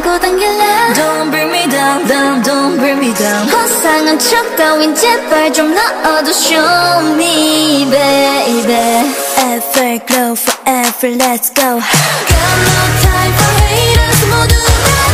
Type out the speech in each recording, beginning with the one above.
끌고 당길래 Don't bring me down, down, don't bring me down. 화상한 척 따윈 제발 좀 넣어도 Show me, baby. Everglow forever, let's go. Got no time for haters 모두 다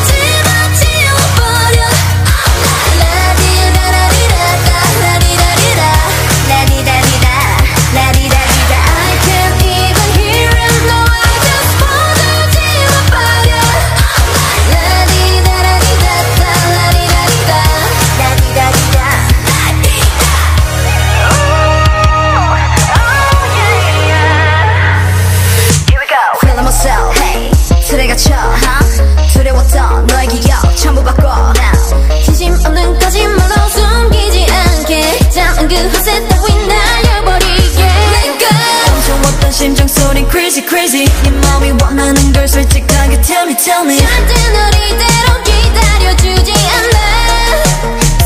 tell me tell me 절대 널 이대로 기다려주지 않아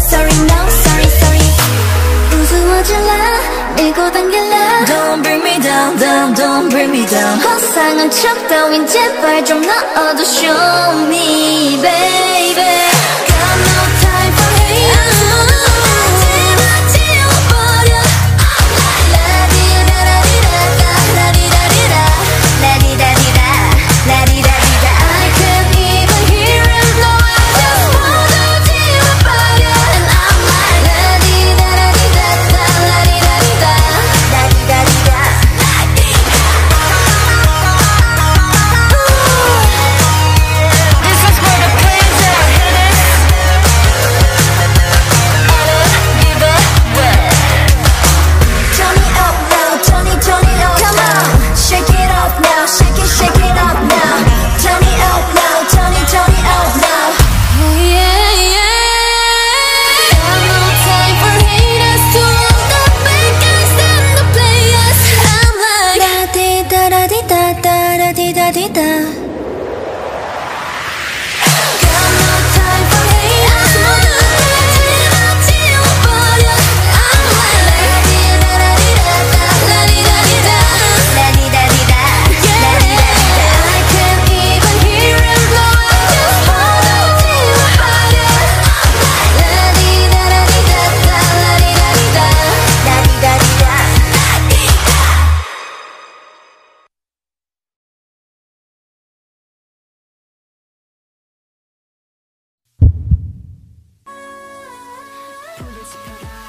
Sorry no sorry sorry 우스워질라 밀고 당길라 Don't bring me down down don't bring me down 허상한 척 따윈 제발 좀 넣어도 show me baby Who is it, God?